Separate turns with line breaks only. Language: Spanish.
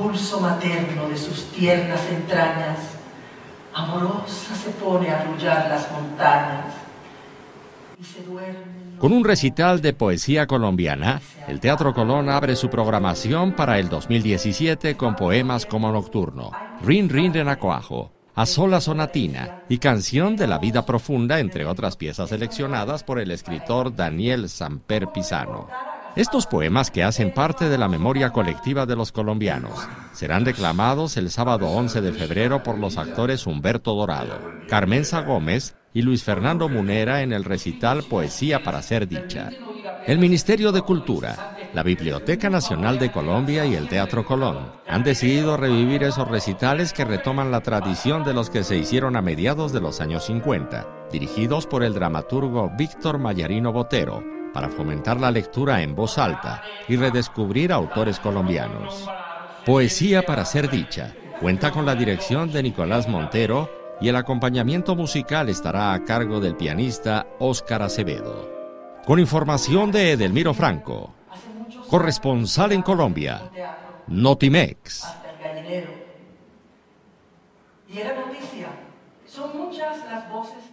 pulso materno de sus tiernas entrañas, amorosa se pone a arrullar las montañas y se duerme.
Con un recital de poesía colombiana, el Teatro Colón abre su programación para el 2017 con poemas como Nocturno, Rin Rin Renacuajo, A Sola Sonatina y Canción de la Vida Profunda, entre otras piezas seleccionadas por el escritor Daniel Samper Pisano. Estos poemas que hacen parte de la memoria colectiva de los colombianos serán declamados el sábado 11 de febrero por los actores Humberto Dorado, Carmenza Gómez y Luis Fernando Munera en el recital Poesía para ser dicha. El Ministerio de Cultura, la Biblioteca Nacional de Colombia y el Teatro Colón han decidido revivir esos recitales que retoman la tradición de los que se hicieron a mediados de los años 50, dirigidos por el dramaturgo Víctor Mayarino Botero, para fomentar la lectura en voz alta y redescubrir autores colombianos. Poesía para ser dicha cuenta con la dirección de Nicolás Montero y el acompañamiento musical estará a cargo del pianista Óscar Acevedo. Con información de Edelmiro Franco, corresponsal en Colombia, Notimex.
Y era noticia, son muchas las voces